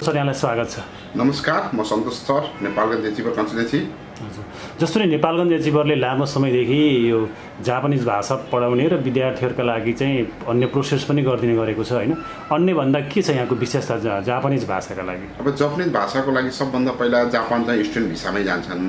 Sir यहाँलाई स्वागत छ। नमस्कार म सन्तोष सर नेपालगञ्ज एचिपर कन्सल्टेन्सी हजुर। जस्तो नि नेपालगञ्ज एचिपरले लामो समयदेखि यो जापानिज भाषा पढाउने र विद्यार्थीहरूका लागि चाहिँ अन्य प्रोसेस पनि गरिदिने गरेको छ होइन? अन्यभन्दा के छ यहाँको विशेषता जापानिज भाषाका लागि? अब जापानिज भाषाको लागि सबभन्दा पहिला जापान चाहिँ स्टुडेन्ट भिसामै जान्छन्।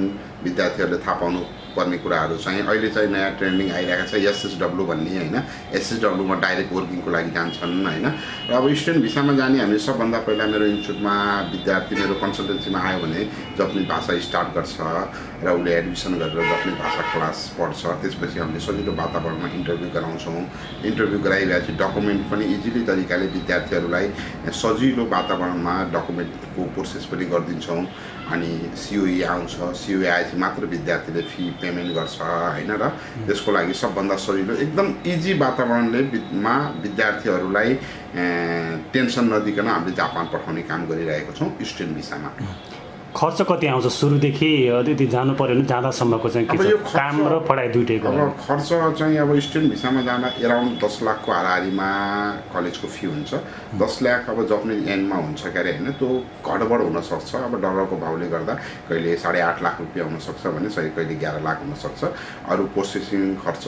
विद्यार्थीहरूले थाहा पाउनु पर्ने कुराहरू चाहिँ अहिले चाहिँ नयाँ ट्रेन्डिङ आइरहेको छ एसएसडब्लु भन्ने होइन। एसएसडब्लुमा डाइरेक्ट वर्किङको लागि जान्छन् होइन। र अब स्टुडेन्ट भिसामा जाने हामीले सबभन्दा पहिला मेरो इन्स्टिट्युटमा विद्यार्थी मेरो कन्सल्टेन्सीमा आयो भने जापानिज भाषा स्टार्ट गर्छ र उसले एडमिसन गरेर जापानिज भाषा क्लास पढ्छ। त्यसपछि हामीले सजिलो वातावरणमा इन्टरभ्यू गराउँछौँ। इन्टरभ्यू गराइरहेपछि डकुमेन्ट पनि इजिली तरिकाले विद्यार्थीहरूलाई सजिलो वातावरणमा डकुमेन्टको प्रोसेस पनि गरिदिन्छौँ अनि सिओई आउँछ सिओई आएपछि मात्र विद्यार्थीले फी पेमेन्ट गर्छ होइन र त्यसको लागि सबभन्दा सजिलो एकदम इजी वातावरणले मा विद्यार्थीहरूलाई टेन्सन नदिकन हामीले जापान पठाउने काम गरिरहेको छौँ स्टुडेन्ट भिसामा खर्च कति आउँछ सुरुदेखि यदि जानु पऱ्यो भने जाँदासम्मको चाहिँ के यो काम र पढाइ दुइटैको खर्च चाहिँ अब स्टुडेन्ट भिसामा जाँदा एराउन्ड दस लाखको हाराहारीमा कलेजको फी हुन्छ। दस लाख अब जपनिज एन्डमा हुन्छ के अरे होइन त्यो घटबड हुनसक्छ। अब डलरको भाउले गर्दा कहिले साढे आठ लाख रुपियाँ हुनसक्छ भने सही कहिले एघार लाख हुनसक्छ। अरू प्रोसेसिङ खर्च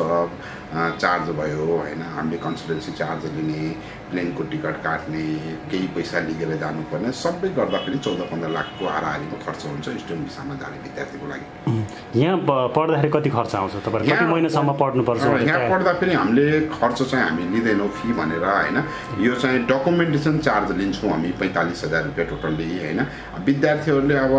चार्ज भयो होइन हामीले कन्सल्टेन्सी चार्ज लिने प्लेनको टिकट काट्ने केही पैसा लिएर जानुपर्ने सबै गर्दाखेरि चौध पन्ध्र लाखको हाराहारीमा खर्च हुन्छ स्टुडेन्ट भिसामा जाने विद्यार्थीको लागि। यहाँ पढ्दाखेरि कति खर्च आउँछ यहाँ- महिनासम्म पढ्नुपर्छ यहाँ पढ्दा पनि हामीले खर्च चाहिँ हामी लिँदैनौँ फी भनेर होइन? यो चाहिँ डकुमेन्टेसन चार्ज लिन्छौँ हामी पैँतालिस हजार रुपियाँ टोटल्ली होइन? विद्यार्थीहरूले अब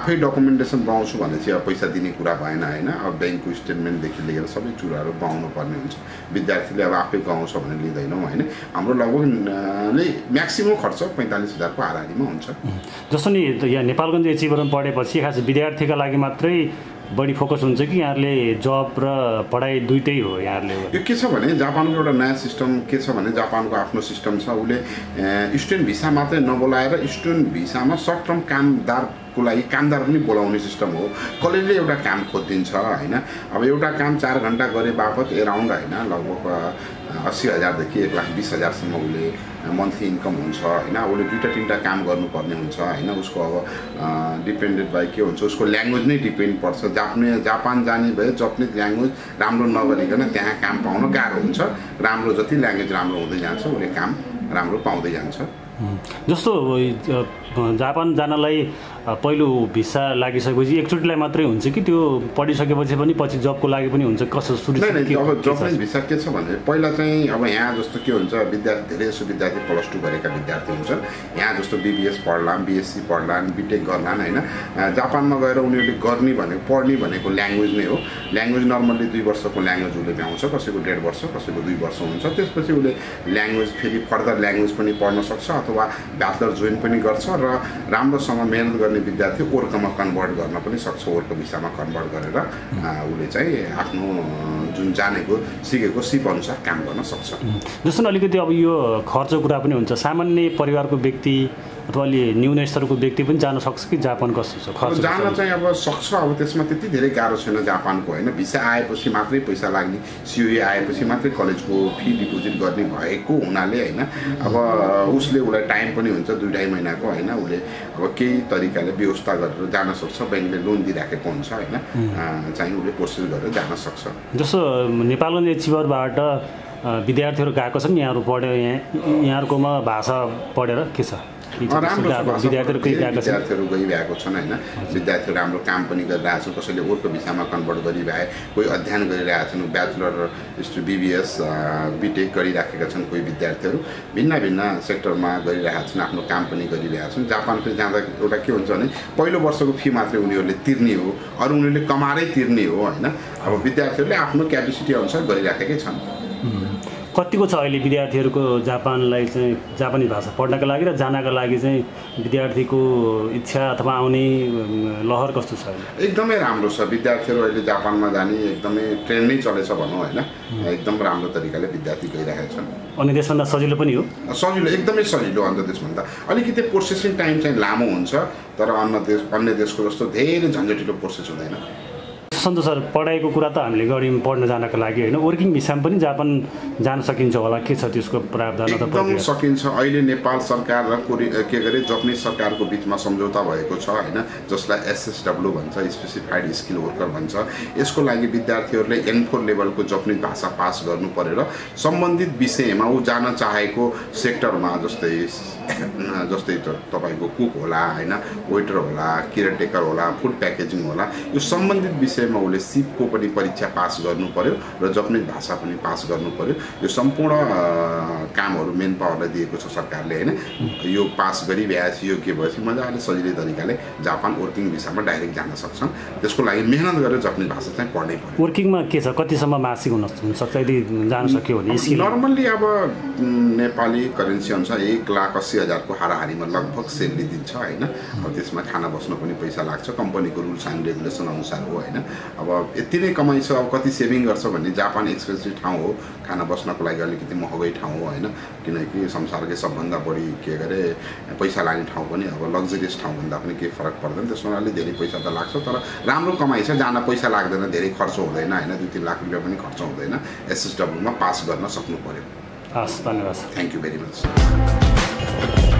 आफै डकुमेन्टेसन बनाउँछु भने चाहिँ अब पैसा दिने कुरा भएन होइन? अब ब्याङ्कको स्टेटमेन्टदेखि लिएर सबै कुराहरू बनाउनु पर्ने हुन्छ। विद्यार्थीले अब आफै गराउँछ भने लिँदैनौँ होइन? हाम्रो लगभग ले म्याक्सिमम् खर्च पैँतालिस हजारको हाराहारीमा हुन्छ। जस्तो नि यहाँ नेपालगञ्ज एचिभरमा पढेपछि खास विद्यार्थीका लागि मात्रै बढी फोकस हुन्छ कि यहाँहरूले जब र पढाइ दुइटै हो यहाँहरूले? यो के छ भने जापानको एउटा नयाँ सिस्टम के छ भने जापानको आफ्नो सिस्टम छ। उसले स्टुडेन्ट भिसा मात्रै नबोलाएर स्टुडेन्ट भिसामा सर्ट टर्म कामदारको लागि कामदार पनि बोलाउने सिस्टम हो। कलेजले एउटा काम खोजिदिन्छ होइन? अब एउटा काम चार घन्टा गरे बापत एराउन्ड होइन? लगभग अस्सी हजारदेखि एक लाख बिस हजारसम्म उसले मन्थली इन्कम हुन्छ होइन? उसले दुइटा तिनवटा काम गर्नुपर्ने हुन्छ होइन? उसको अब डिपेन्डेड बाई के हुन्छ? उसको ल्याङ्ग्वेज नै डिपेन्ड पर्छ। जापाने जापान जाने भए जापानिज ल्याङ्ग्वेज राम्रो नगरिकन त्यहाँ काम पाउन गाह्रो हुन्छ। राम्रो जति ल्याङ्ग्वेज राम्रो हुँदै जान्छ उसले काम राम्रो पाउँदै जान्छ। जस्तो जापान जानलाई पहिलो भिसा लागिसकेपछि एकचोटिलाई मात्रै हुन्छ कि? त्यो पढिसकेपछि पनि पछि जबको लागि पनि हुन्छ? कसो सुरु भिसा के छ भने पहिला चाहिँ अब यहाँ जस्तो के हुन्छ विद्यार्थी धेरै जस्तो विद्यार्थी प्लस टू गरेका विद्यार्थी हुन्छन्। यहाँ जस्तो बिबिएस पढ्लान् बिएससी पढ्लान् बिटेक गर्लान् होइन? जापानमा गएर उनीहरूले गर्ने भनेको पढ्ने भनेको ल्याङ्ग्वेज नै हो। ल्याङ्ग्वेज नर्मल्ली दुई वर्षको ल्याङ्ग्वेज उसले भ्याउँछ कसैको डेढ वर्ष कसैको दुई वर्ष हुन्छ। त्यसपछि उसले ल्याङ्ग्वेज फेरि फर्दर ल्याङ्ग्वेज पनि पढ्न सक्छ अथवा ब्याचलर जोइन पनि गर्छ र राम्रोसँग मेहनत गर्ने विद्यार्थी ओर्कमा कन्भर्ट गर्न पनि सक्छ ओर्को भिसामा कन्भर्ट गरेर उसले चाहिँ आफ्नो जुन जानेको सिकेको सिप अनुसार काम गर्न सक्छ। जस्तो अलिकति अब यो खर्चको कुरा पनि हुन्छ। सामान्य परिवारको व्यक्ति अथवा अलि न्यून स्तरको व्यक्ति पनि जान सक्छ कि जापान कस्तो छ? खर्च जान चाहिँ अब सक्छ अब त्यसमा त्यति धेरै गाह्रो छैन जापानको होइन? भिसा आएपछि मात्रै पैसा लाग्ने सिओए आएपछि मात्रै कलेजको फी डिपोजिट गर्ने भएको हुनाले होइन? अब उसले उसलाई टाइम पनि हुन्छ दुई ढाई महिनाको होइन? उसले अब केही तरिकाले व्यवस्था गरेर जान सक्छ ब्याङ्कले लोन दिइराखेको हुन्छ होइन? चाहिँ उसले प्रोसेस गरेर जान सक्छ। जस्तो नेपालगञ्ज एचिभरबाट विद्यार्थीहरू गएको छन् यहाँहरू पढ्यो यहाँ यहाँहरूकोमा भाषा पढेर के छ? विद्यार्थीहरू गइरहेको छन् होइन विद्यार्थीहरू राम्रो काम पनि गरिरहेको छन् कसैले ओर्को भिसामा कन्भर्ट गरिरहे कोही अध्ययन गरिरहेका छन् ब्याचलर बिबिएस बिटेक गरिराखेका छन् कोही विद्यार्थीहरू भिन्न भिन्न सेक्टरमा गरिरहेका छन् आफ्नो काम पनि गरिरहेका छन् जापान पनि जाँदा एउटा के हुन्छ भने पहिलो वर्षको फी मात्रै उनीहरूले तिर्ने हो अरू उनीहरूले कमाएरै तिर्ने हो होइन अब विद्यार्थीहरूले आफ्नो क्यापेसिटी अनुसार गरिराखेकै छन् कतिको छ अहिले विद्यार्थीहरूको जापानलाई चाहिँ जापानी भाषा पढ्नका लागि र जानका लागि चाहिँ विद्यार्थीको इच्छा अथवा आउने लहर कस्तो छ अहिले? एकदमै राम्रो छ। विद्यार्थीहरू अहिले जापानमा जाने एकदमै ट्रेन नै चलेछ भनौँ होइन? एकदम राम्रो तरिकाले विद्यार्थी गइरहेका छन्। अन्य देशभन्दा सजिलो पनि हो? सजिलो एकदमै सजिलो अन्य देशभन्दा। अलिकति प्रोसेसिङ टाइम चाहिँ लामो हुन्छ तर अन्य देश अन्य देशको जस्तो धेरै झन्झटिलो प्रोसेस हुँदैन। सन्तोष सर पढाइको कुरा त हामीले गऱ्यौँ पढ्न जानको लागि होइन। वर्किङ भिसामा पनि जापान जान सकिन्छ होला। के छ त्यसको प्रावधान एकदम? सकिन्छ। अहिले नेपाल सरकार र कोरि के अरे जापानिज सरकारको बिचमा सम्झौता भएको छ होइन? जसलाई एसएसडब्लु भन्छ स्पेसिफाइड स्किल वर्कर भन्छ। यसको लागि विद्यार्थीहरूले एन फोर लेभलको जापानिज भाषा पास गर्नु परेर सम्बन्धित विषयमा ऊ जान चाहेको सेक्टरमा जस्तै जस्तै तपाईँको कुक होला होइन? वेटर होला केयरटेकर होला फुड प्याकेजिङ होला यो सम्बन्धित विषयमा उसले सिपको पनि परीक्षा पास गर्नु पर्यो र जापानिज भाषा पनि पास गर्नु पर्यो। यो सम्पूर्ण कामहरू मेन पावरलाई दिएको छ सरकारले होइन? यो पास गरी भ्याएपछि योग्य भएपछि मजाले सजिलै तरिकाले जापान वर्किङ भिसामा डाइरेक्ट जान सक्छन्। त्यसको लागि मेहनत गरेर जापानिज भाषा चाहिँ पढ्नै पर्यो। वर्किङमा के छ? कतिसम्म मासिक हुन हुनसक्छ यदि जान सक्यो भने नर्मल्ली अब नेपाली करेन्सी अनुसार एक लाख अस्सी हजारको हाराहारीमा लगभग सेलरी दिन्छ होइन? अब त्यसमा खाना बस्न पनि पैसा लाग्छ। कम्पनीको रुल्स एन्ड रेगुलेसन अनुसार हो होइन? अब यति नै कमाइ छ अब कति सेभिङ गर्छ भने जापान एक्सपेन्सिभ ठाउँ हो। खाना बस्नको लागि अलिकति महँगै ठाउँ हो होइन? किनकि संसारकै सबभन्दा बढी के अरे पैसा लाग्ने ठाउँ पनि अब लग्जरियस ठाउँभन्दा पनि केही फरक पर्दैन। त्यसमा अलिक धेरै पैसा त लाग्छ तर राम्रो कमाइ छ। जान पैसा लाग्दैन धेरै खर्च हुँदैन होइन? दुई तिन लाख रुपियाँ पनि खर्च हुँदैन। एसएसडब्लुमा पास गर्न सक्नु पऱ्यो हस् धन्यवाद थ्याङ्क यू भेरी मच